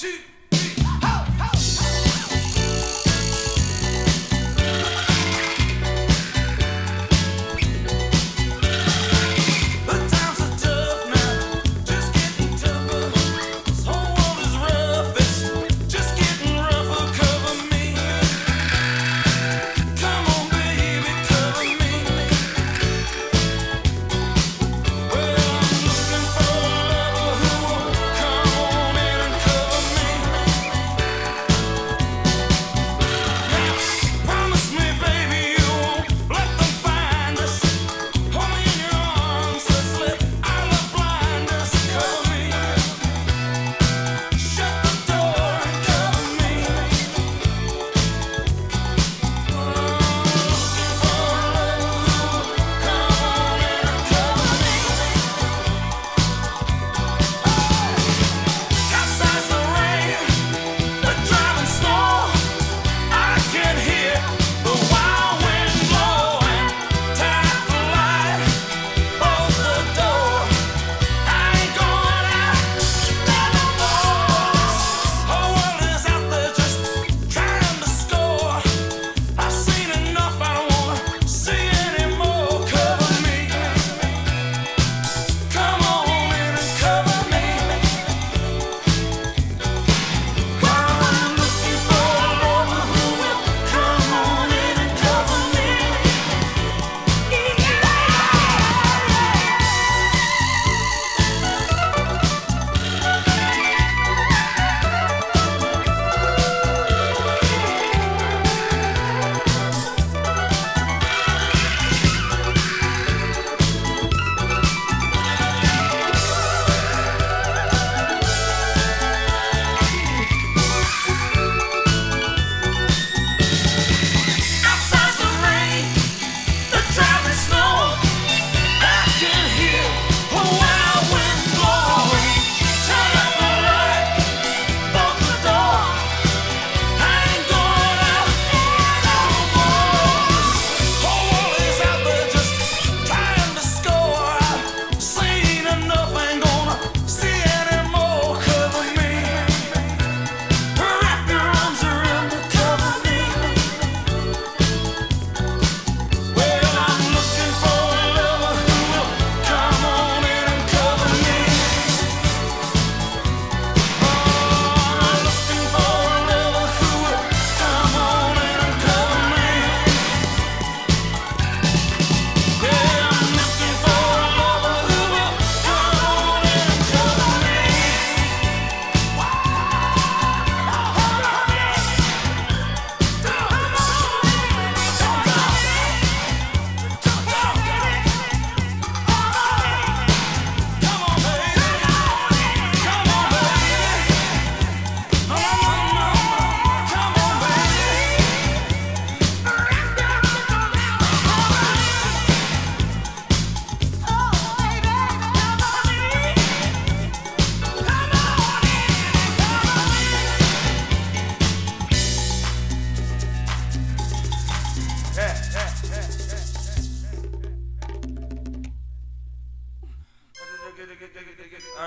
two,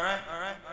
all right.